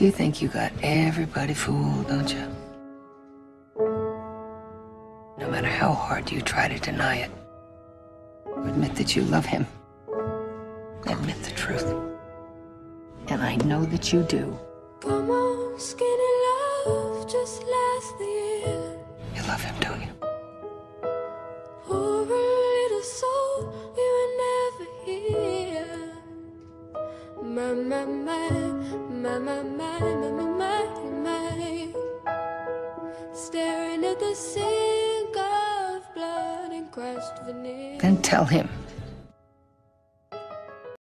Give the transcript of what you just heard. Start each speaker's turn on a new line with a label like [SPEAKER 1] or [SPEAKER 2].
[SPEAKER 1] You think you got everybody fooled, don't you? No matter how hard you try to deny it, admit that you love him. Admit the truth. And I know that you do.
[SPEAKER 2] Come on, skinny love, just last the year.
[SPEAKER 1] You love him, don't you?
[SPEAKER 2] Staring at the and.
[SPEAKER 1] Then tell him